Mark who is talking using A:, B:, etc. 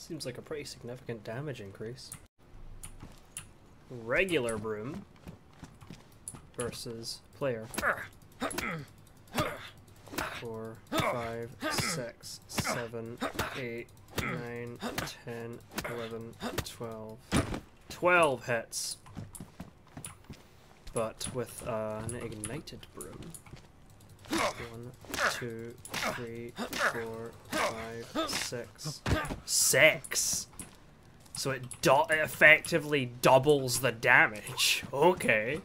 A: Seems like a pretty significant damage increase. Regular broom versus player. Four, five, six, seven, eight, nine, ten, eleven, twelve. Twelve hits. But with uh, an ignited broom. One, two, three, four, five, six. Six? So it, it effectively doubles the damage. Okay.